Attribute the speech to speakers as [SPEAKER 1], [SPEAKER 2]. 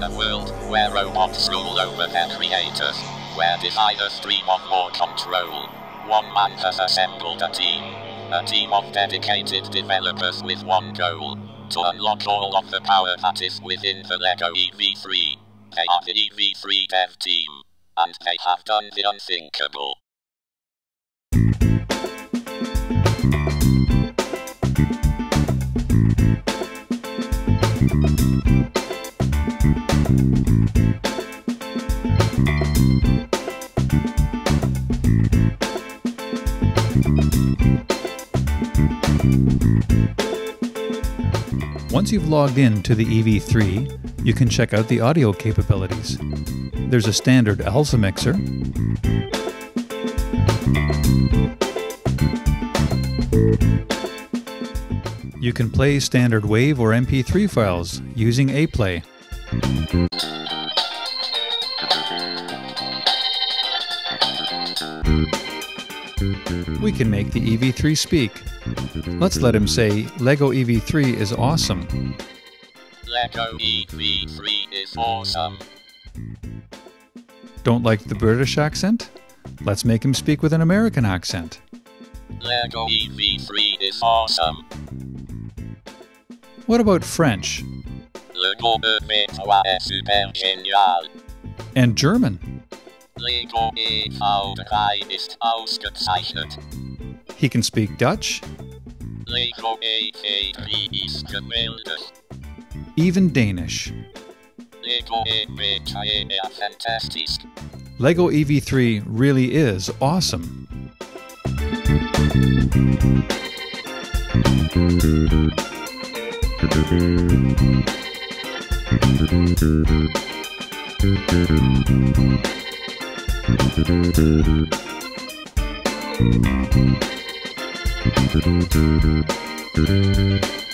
[SPEAKER 1] in a world where robots rule over their creators, where designers dream of more control. One man has assembled a team. A team of dedicated developers with one goal. To unlock all of the power that is within the LEGO EV3. They are the ev3dev team. And they have done the unthinkable.
[SPEAKER 2] Once you've logged in to the EV3, you can check out the audio capabilities. There's a standard ALSA mixer, You can play standard WAV or MP3 files using aPlay. We can make the EV3 speak. Let's let him say, LEGO EV3 is awesome.
[SPEAKER 1] LEGO EV3 is awesome.
[SPEAKER 2] Don't like the British accent? Let's make him speak with an American accent.
[SPEAKER 1] LEGO EV3 is awesome.
[SPEAKER 2] What about French?
[SPEAKER 1] Lego EV3 est super génial.
[SPEAKER 2] And German?
[SPEAKER 1] Lego EV3 ist ausgezeichnet.
[SPEAKER 2] He can speak Dutch,
[SPEAKER 1] Lego EV3 ist gewildet.
[SPEAKER 2] even Danish.
[SPEAKER 1] Lego EV3 är fantastisk.
[SPEAKER 2] LEGO EV3 really is awesome. Thank you.